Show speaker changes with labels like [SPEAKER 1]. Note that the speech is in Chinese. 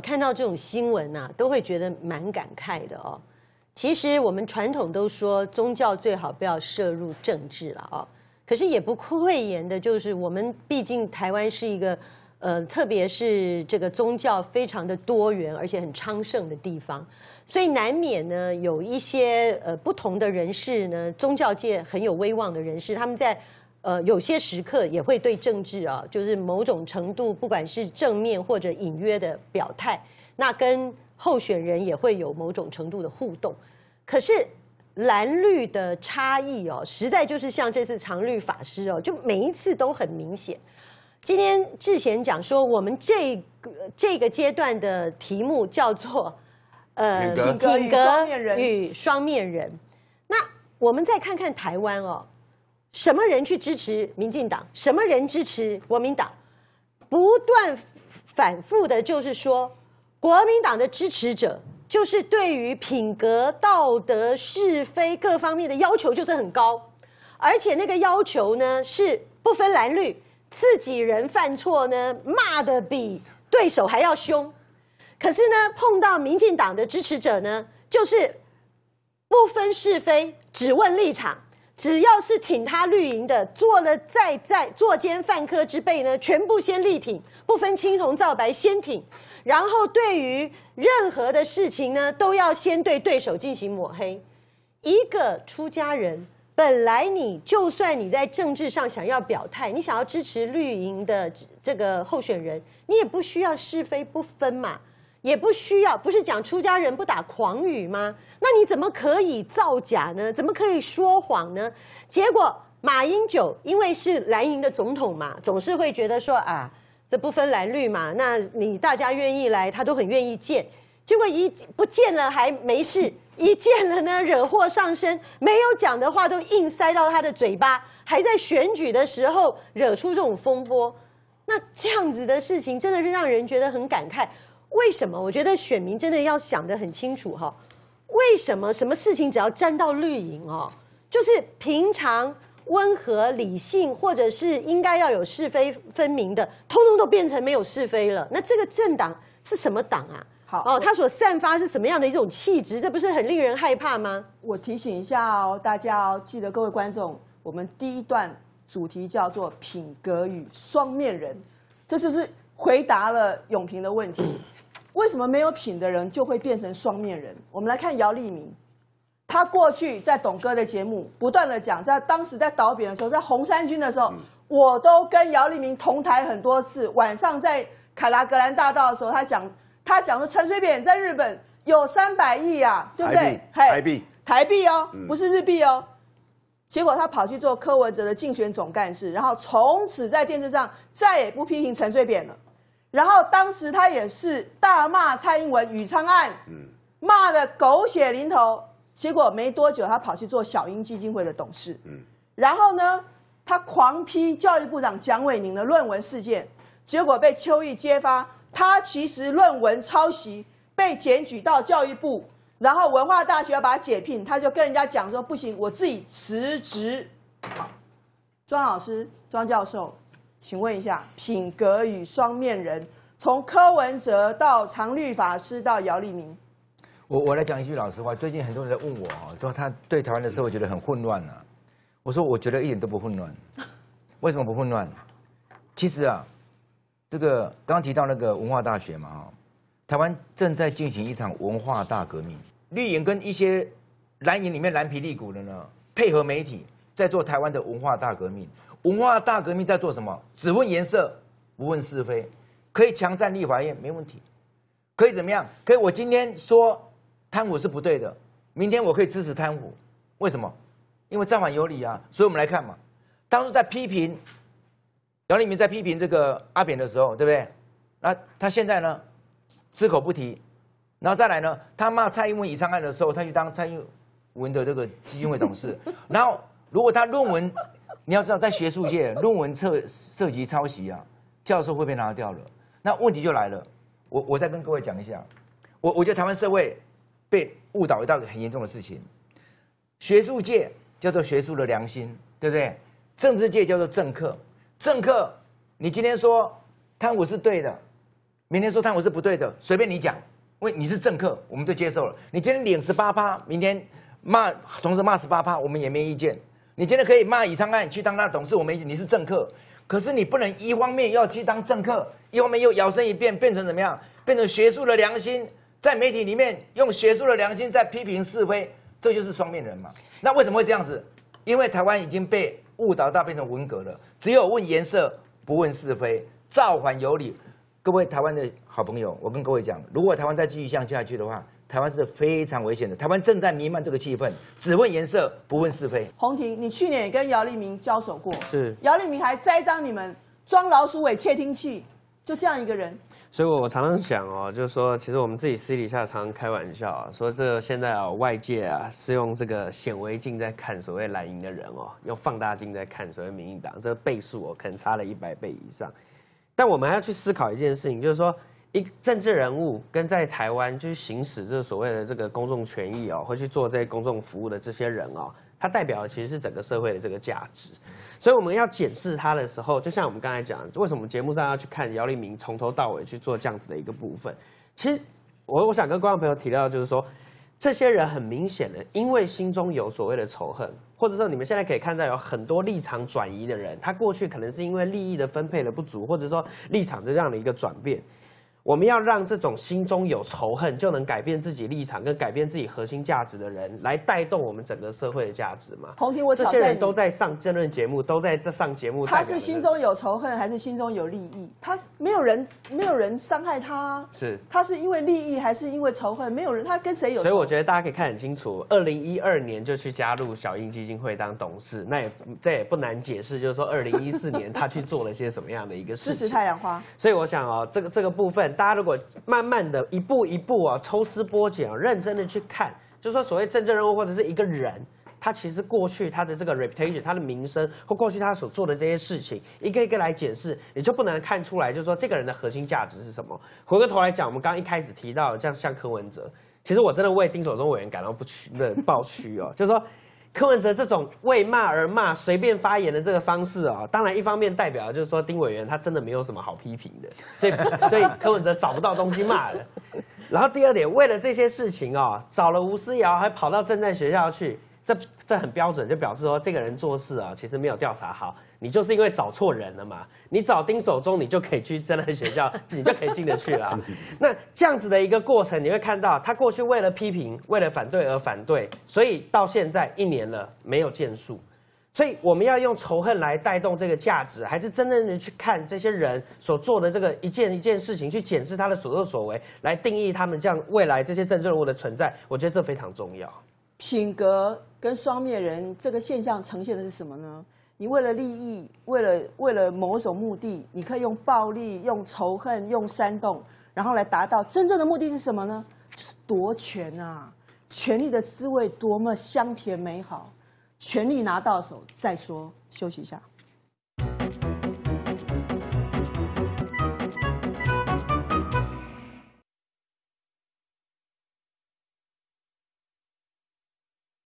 [SPEAKER 1] 看到这种新闻呐，都会觉得蛮感慨的哦。其实我们传统都说宗教最好不要涉入政治了哦，可是也不讳言的，就是我们毕竟台湾是一个呃，特别是这个宗教非常的多元而且很昌盛的地方，所以难免呢有一些呃不同的人士呢，宗教界很有威望的人士，他们在呃有些时刻也会对政治啊，就是某种程度，不管是正面或者隐约的表态，那跟候选人也会有某种程度的互动，可是蓝绿的差异哦，实在就是像这次常绿法师哦，就每一次都很明显。今天志贤讲说，我们这个这个阶段的题目叫做
[SPEAKER 2] 呃
[SPEAKER 3] 品格与双面人
[SPEAKER 1] 与双面人。那我们再看看台湾哦，什么人去支持民进党，什么人支持国民党，不断反复的，就是说。国民党的支持者，就是对于品格、道德、是非各方面的要求就是很高，而且那个要求呢是不分蓝绿，自己人犯错呢骂的比对手还要凶。可是呢，碰到民进党的支持者呢，就是不分是非，只问立场，只要是挺他绿营的，做了再再作奸犯科之辈呢，全部先力挺，不分青红皂白先挺。然后对于任何的事情呢，都要先对对手进行抹黑。一个出家人，本来你就算你在政治上想要表态，你想要支持绿营的这个候选人，你也不需要是非不分嘛，也不需要不是讲出家人不打诳语吗？那你怎么可以造假呢？怎么可以说谎呢？结果马英九因为是蓝营的总统嘛，总是会觉得说啊。这不分蓝绿嘛？那你大家愿意来，他都很愿意见。结果一不见了还没事，一见了呢惹祸上身，没有讲的话都硬塞到他的嘴巴，还在选举的时候惹出这种风波。那这样子的事情真的是让人觉得很感慨。为什么？我觉得选民真的要想得很清楚哈。为什么什么事情只要沾到绿营哦，就是平常。温和、理性，或者是应该要有是非分明的，通通都变成没有是非了。那这个政党是什么党啊？
[SPEAKER 3] 好
[SPEAKER 1] 哦，它所散发是什么样的一种气质？这不是很令人害怕吗？
[SPEAKER 3] 我提醒一下哦，大家哦，记得各位观众，我们第一段主题叫做“品格与双面人”，这就是回答了永平的问题：为什么没有品的人就会变成双面人？我们来看姚立明。他过去在董哥的节目不断的讲，在当时在导扁的时候，在红三军的时候，我都跟姚立明同台很多次。晚上在凯达格兰大道的时候，他讲他讲说陈水扁在日本有三百亿啊，对不对？
[SPEAKER 2] 台币，
[SPEAKER 3] 台币哦，不是日币哦。结果他跑去做柯文哲的竞选总干事，然后从此在电视上再也不批评陈水扁了。然后当时他也是大骂蔡英文宇昌案，骂的狗血淋头。结果没多久，他跑去做小英基金会的董事。嗯，然后呢，他狂批教育部长蒋伟宁的论文事件，结果被邱毅揭发，他其实论文抄袭，被检举到教育部，然后文化大学要把他解聘，他就跟人家讲说不行，我自己辞职。庄老师、庄教授，请问一下，品格与双面人，从柯文哲到常律法师到姚立明。
[SPEAKER 4] 我我来讲一句老实话，最近很多人在问我，说他对台湾的社会觉得很混乱呢。我说我觉得一点都不混乱，为什么不混乱？其实啊，这个刚提到那个文化大学嘛哈，台湾正在进行一场文化大革命，绿营跟一些蓝营里面蓝皮立骨的呢，配合媒体在做台湾的文化大革命。文化大革命在做什么？只问颜色，不问是非，可以强占立法院没问题，可以怎么样？可以我今天说。贪腐是不对的，明天我可以支持贪腐，为什么？因为造反有理啊！所以我们来看嘛，当初在批评姚立明在批评这个阿扁的时候，对不对？那他现在呢，只口不提，然后再来呢，他骂蔡英文以上案的时候，他去当蔡英文的这个基金会董事，然后如果他论文，你要知道在学术界论文涉涉及抄袭啊，教授会被拿掉了，那问题就来了，我我再跟各位讲一下，我我觉得台湾社会。被误导一道很严重的事情，学术界叫做学术的良心，对不对？政治界叫做政客，政客，你今天说贪污是对的，明天说贪污是不对的，随便你讲，因为你是政客，我们都接受了。你今天领十八趴，明天骂同时骂十八趴，我们也没意见。你今天可以骂李昌汉去当他的董事，我们你是政客，可是你不能一方面要去当政客，一方面又摇身一变变成怎么样？变成学术的良心，在媒体里面用学术的良心在批评是非，这就是双面人嘛？那为什么会这样子？因为台湾已经被误导到变成文革了，只有问颜色，不问是非，造反有理。各位台湾的好朋友，我跟各位讲，如果台湾再继续这样下去的话，台湾是非常危险的。台湾正在弥漫这个气氛，只问颜色，不问是非。
[SPEAKER 3] 洪婷，你去年也跟姚立明交手过，
[SPEAKER 2] 是
[SPEAKER 3] 姚立明还栽赃你们装老鼠尾窃听器，就这样一个人。
[SPEAKER 2] 所以我常常想哦，就是说，其实我们自己私底下常常开玩笑啊，说这现在啊，外界啊是用这个显微镜在看所谓蓝营的人哦，用放大镜在看所谓民进党，这个倍数哦，可能差了一百倍以上。但我们还要去思考一件事情，就是说，一政治人物跟在台湾就是行使这所谓的这个公众权益哦，会去做这些公众服务的这些人哦，他代表的其实是整个社会的这个价值。所以我们要检视他的时候，就像我们刚才讲，为什么节目上要去看姚立明从头到尾去做这样子的一个部分？其实我我想跟观众朋友提到，就是说，这些人很明显的，因为心中有所谓的仇恨，或者说你们现在可以看到有很多立场转移的人，他过去可能是因为利益的分配的不足，或者说立场的这样的一个转变。我们要让这种心中有仇恨就能改变自己立场跟改变自己核心价值的人，来带动我们整个社会的价值嘛？
[SPEAKER 3] 洪婷，我
[SPEAKER 2] 这些人都在上争论节目，都在上节目。
[SPEAKER 3] 他是心中有仇恨，还是心中有利益？他没有人，没有人伤害他。
[SPEAKER 2] 是，
[SPEAKER 3] 他是因为利益，还是因为仇恨？没有人，他跟谁有？
[SPEAKER 2] 所以我觉得大家可以看很清楚。二零一二年就去加入小英基金会当董事，那也这也不难解释，就是说二零一四年他去做了些什么样的一个事
[SPEAKER 3] 情？支持太阳花。
[SPEAKER 2] 所以我想哦，这个这个部分，大家如果慢慢的一步一步啊，抽丝剥茧啊，认真的去看，就是说所谓政治人物或者是一个人，他其实过去他的这个 reputation，他的名声或过去他所做的这些事情，一个一个来检视，你就不能看出来，就是说这个人的核心价值是什么。回过头来讲，我们刚刚一开始提到，像像柯文哲，其实我真的为丁守中委员感到不屈的抱屈哦，就是说。柯文哲这种为骂而骂、随便发言的这个方式啊，当然一方面代表就是说丁委员他真的没有什么好批评的，所以 所以柯文哲找不到东西骂了。然后第二点，为了这些事情啊，找了吴思瑶，还跑到正在学校去。这这很标准，就表示说这个人做事啊，其实没有调查好。你就是因为找错人了嘛？你找丁守中，你就可以去真的学校，你就可以进得去了。那这样子的一个过程，你会看到他过去为了批评、为了反对而反对，所以到现在一年了没有建树。所以我们要用仇恨来带动这个价值，还是真正的去看这些人所做的这个一件一件事情，去检视他的所作所为，来定义他们这样未来这些政治人物的存在？我觉得这非常重要。
[SPEAKER 3] 品格跟双面人这个现象呈现的是什么呢？你为了利益，为了为了某种目的，你可以用暴力、用仇恨、用煽动，然后来达到真正的目的是什么呢？就是夺权啊！权力的滋味多么香甜美好，权力拿到手再说。休息一下。